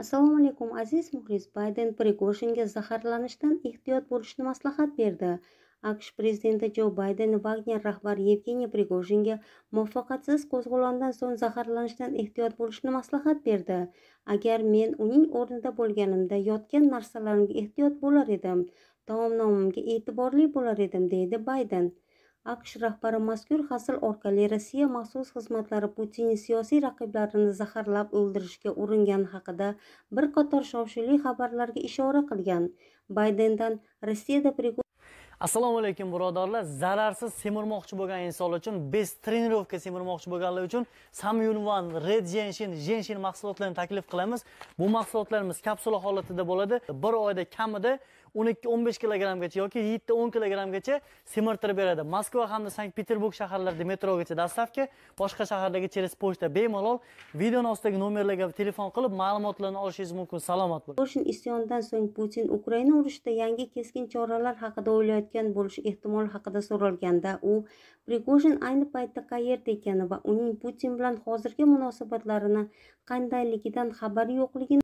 assalomu alaykum aziz muxlis. Bayden prigoshinga zaharlanishdan ehtiyot bo'lishni maslahat berdi. Aqsh prezidenti jo bayden vagner rahbari yevgeniy prigojinga muvaffaqiyatsiz qo'zg'olondan so'ng zaharlanishdan ehtiyot bo'lishni maslahat berdi. Agar men uning o'rnida bo'lganimda yotgan narsalarimga ehtiyot bo'lar edim taomnomamga e'tiborli bo'lar edim deydi bayden. Aqsh rahbari mazkur fasl orqali rossiya maxsus xizmatlari putinning siyosiy raqiblarini zaharlab o'ldirishga uringani haqida bir qator shov-shuvli xabarlarga ishora qilgan. Baydendan rossiyada assalomu alaykum birodarlar. Zararsiz semirmoqchi bo'lgan insonlar uchun bez trenirovka semirmoqchi bo'lganlar uchun samyunvan red jenshin jenshin mahsulotlarini taklif qilamiz. Bu mahsulotlarimiz kapsula holatida bo'ladi. Bir oyda kamida o'n ikki o'n besh kilogrammgacha yoki yetti o'n kilogrammgacha semirtirib beradi. Moskva hamda sankt peterburg shaharlarida metrogacha dostavka boshqa shaharlarga через pochta bemalol videoni ostidagi nomerlarga telefon qilib ma'lumotlarni olishingiz mumkin. Salomat bo'ling. Putin isyonidan so'ng Putin Ukraina urushida yangi keskin choralar haqida o'ylayotgan bo'lishi ehtimoli haqida so'ralganda u Prigojin ayni paytda qayerda ekani va uning Putin bilan hozirgi munosabatlarini qandayligidan xabari yo'qligini